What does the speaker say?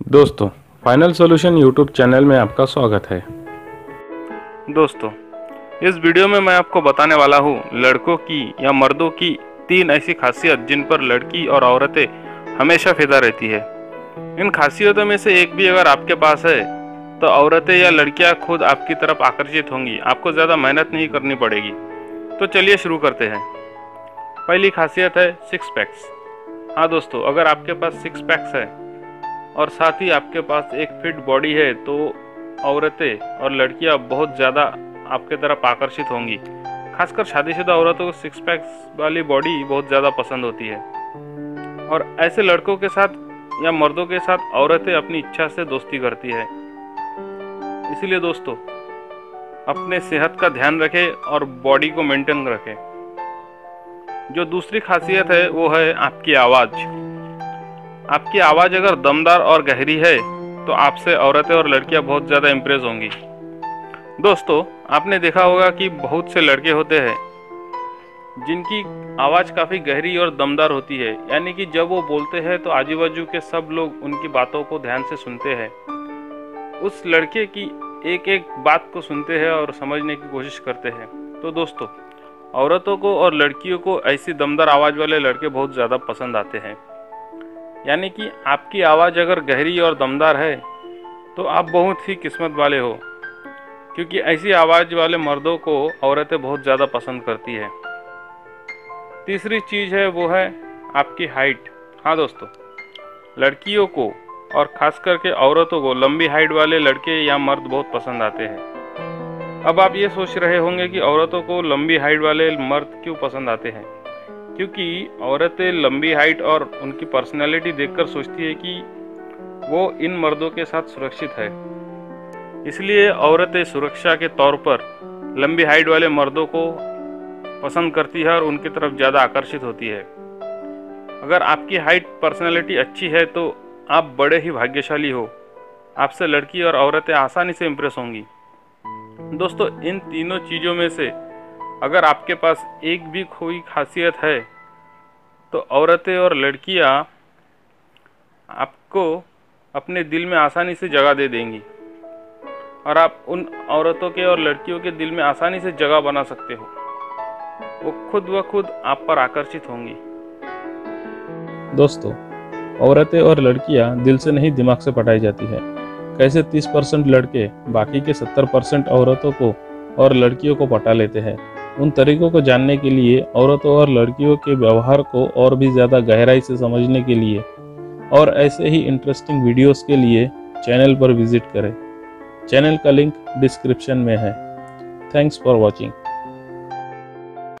दोस्तों final solution YouTube channel में आपका स्वागत है। दोस्तों, इस वीडियो में मैं आपको बताने वाला हूँ, लड़कों की या मर्दों की तीन ऐसी खासियत जिन पर लड़की और औरतें हमेशा फिदा रहती है। इन खासियतों में से एक भी अगर आपके पास है तो औरतें या लड़कियाँ खुद आपकी तरफ़ आकर्षित होंगी, आपको ज़्यादा मेहनत नहीं करनी पड़ेगी। तो चलिए शुरू करते हैं। पहली खासियत है सिक्स पैक्स हाँ दोस्तों, अगर आपके पास सिक्स पैक्स है और साथ ही आपके पास एक फिट बॉडी है तो औरतें और लड़कियाँ बहुत ज़्यादा आपके तरफ़ आकर्षित होंगी। खासकर शादीशुदा औरतों को सिक्स पैक्स वाली बॉडी बहुत ज़्यादा पसंद होती है। और ऐसे लड़कों के साथ या मर्दों के साथ औरतें अपनी इच्छा से दोस्ती करती है। इसीलिए दोस्तों, अपने सेहत का ध्यान रखें और बॉडी को मेंटेन रखें। जो दूसरी खासियत है, वो है आपकी आवाज़। आपकी आवाज़ अगर दमदार और गहरी है तो आपसे औरतें और लड़कियाँ बहुत ज़्यादा इम्प्रेस होंगी। दोस्तों, आपने देखा होगा कि बहुत से लड़के होते हैं, जिनकी आवाज़ काफ़ी गहरी और दमदार होती है। यानी कि जब वो बोलते हैं तो आजू बाजू के सब लोग उनकी बातों को ध्यान से सुनते हैं। उस लड़के की एक एक बात को सुनते हैं और समझने की कोशिश करते हैं। तो दोस्तों, औरतों को और लड़कियों को ऐसी दमदार आवाज़ वाले लड़के बहुत ज़्यादा पसंद आते हैं। यानी कि आपकी आवाज़ अगर गहरी और दमदार है तो आप बहुत ही किस्मत वाले हो, क्योंकि ऐसी आवाज़ वाले मर्दों को औरतें बहुत ज़्यादा पसंद करती है। तीसरी चीज़ है, वो है आपकी हाइट हाँ दोस्तों, लड़कियों को और ख़ास करके औरतों को लंबी हाइट वाले लड़के या मर्द बहुत पसंद आते हैं। अब आप ये सोच रहे होंगे कि औरतों को लंबी हाइट वाले मर्द क्यों पसंद आते हैं? क्योंकि औरतें लंबी हाइट और उनकी पर्सनैलिटी देखकर सोचती है कि वो इन मर्दों के साथ सुरक्षित है। इसलिए औरतें सुरक्षा के तौर पर लंबी हाइट वाले मर्दों को पसंद करती है और उनकी तरफ़ ज़्यादा आकर्षित होती है। अगर आपकी हाइट पर्सनैलिटी अच्छी है तो आप बड़े ही भाग्यशाली हो। आपसे लड़की और औरतें आसानी से इम्प्रेस होंगी। दोस्तों, इन तीनों चीज़ों में से अगर आपके पास एक भी कोई खासियत है तो औरतें और लड़कियाँ आपको अपने दिल में आसानी से जगह दे देंगी। और आप उन औरतों के और लड़कियों के दिल में आसानी से जगह बना सकते हो। वो खुद व खुद आप पर आकर्षित होंगी। दोस्तों, औरतें और लड़कियाँ दिल से नहीं दिमाग से पटाई जाती है। कैसे 30 परसेंट लड़के, बाकी के 70 परसेंट औरतों को और लड़कियों को पटा लेते हैं? उन तरीकों को जानने के लिए औरतों और लड़कियों के व्यवहार को और भी ज़्यादा गहराई से समझने के लिए और ऐसे ही इंटरेस्टिंग वीडियोस के लिए चैनल पर विज़िट करें। चैनल का लिंक डिस्क्रिप्शन में है। Thanks for watching